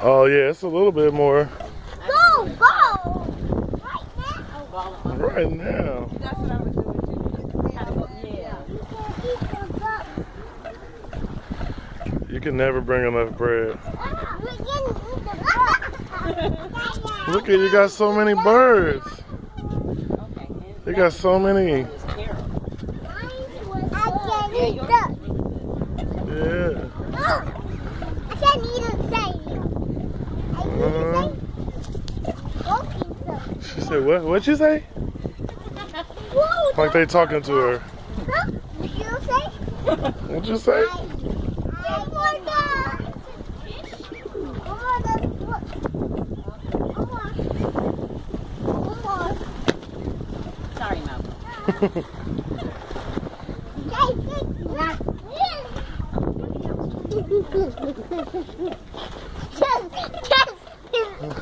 Oh yeah, it's a little bit more Go, go! Right now. Ball in my right now. That's what I would do you. Kind of go- Yeah. You can eat the cup. You can never bring enough bread. We can eat the cup. Look at you got so many birds. Okay. and You got so many. that was Carol. I can eat the. Yeah. Oh, I can't eat a thing. I eat Uh-huh. a thing. Walking stuff. She said, what? What'd you say? Whoa, Like they talking to her. Huh? What you say? What'd you say?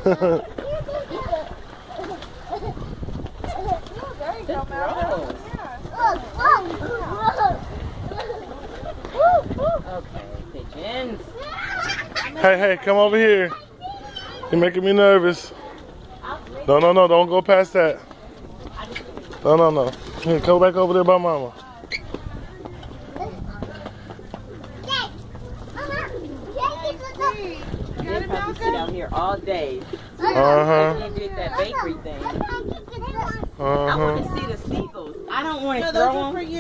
I, I forgot. Sorry, Mama. Gross. Okay, pigeons. hey, hey, come over here. You're making me nervous. No, no, no, don't go past that. No, no, no. Here, go back over there by mama. Sit out here all day. Uh-huh. Did that bakery thing. I Uh-huh. want to see the seagulls. I don't want to throw them.